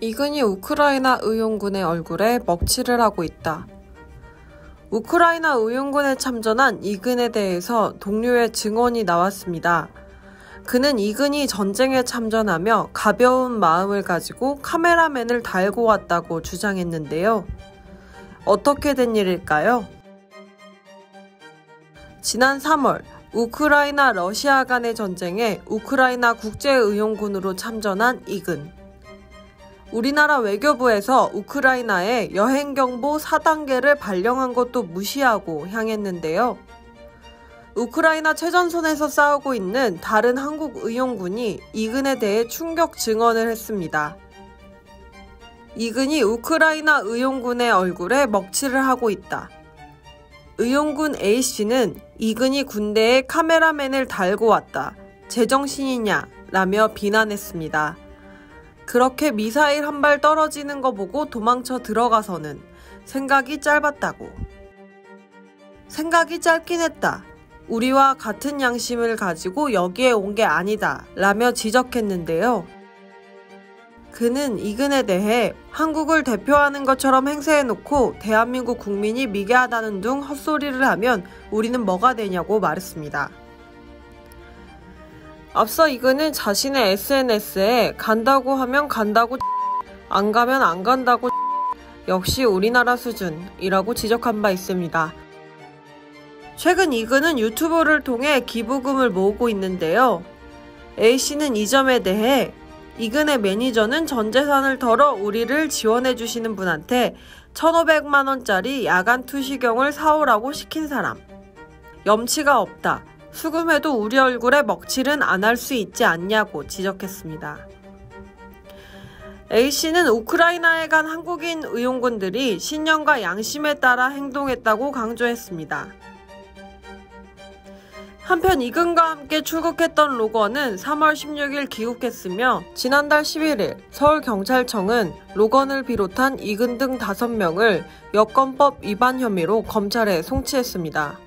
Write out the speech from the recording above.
이근이 우크라이나 의용군의 얼굴에 먹칠을 하고 있다. 우크라이나 의용군에 참전한 이근에 대해서 동료의 증언이 나왔습니다. 그는 이근이 전쟁에 참전하며 가벼운 마음을 가지고 카메라맨을 달고 왔다고 주장했는데요. 어떻게 된 일일까요? 지난 3월 우크라이나 러시아 간의 전쟁에 우크라이나 국제의용군으로 참전한 이근. 우리나라 외교부에서 우크라이나에 여행경보 4단계를 발령한 것도 무시하고 향했는데요. 우크라이나 최전선에서 싸우고 있는 다른 한국 의용군이 이근에 대해 충격 증언을 했습니다. 이근이 우크라이나 의용군의 얼굴에 먹칠을 하고 있다. 의용군 A씨는 이근이 군대에 카메라맨을 달고 왔다. 제정신이냐? 라며 비난했습니다. 그렇게 미사일 한 발 떨어지는 거 보고 도망쳐 들어가서는 생각이 짧았다고. 생각이 짧긴 했다. 우리와 같은 양심을 가지고 여기에 온 게 아니다. 라며 지적했는데요. 그는 이근에 대해 한국을 대표하는 것처럼 행세해놓고 대한민국 국민이 미개하다는 둥 헛소리를 하면 우리는 뭐가 되냐고 말했습니다. 앞서 이근은 자신의 SNS에 간다고 하면 간다고 안 가면 안 간다고 역시 우리나라 수준이라고 지적한 바 있습니다. 최근 이근은 유튜브를 통해 기부금을 모으고 있는데요. A씨는 이 점에 대해 이근의 매니저는 전 재산을 털어 우리를 지원해 주시는 분한테 1,500만 원짜리 야간 투시경을 사오라고 시킨 사람. 염치가 없다. 수금해도 우리 얼굴에 먹칠은 안 할 수 있지 않냐고 지적했습니다. A씨는 우크라이나에 간 한국인 의용군들이 신념과 양심에 따라 행동했다고 강조했습니다. 한편 이근과 함께 출국했던 로건은 3월 16일 귀국했으며 지난달 11일 서울경찰청은 로건을 비롯한 이근 등 5명을 여권법 위반 혐의로 검찰에 송치했습니다.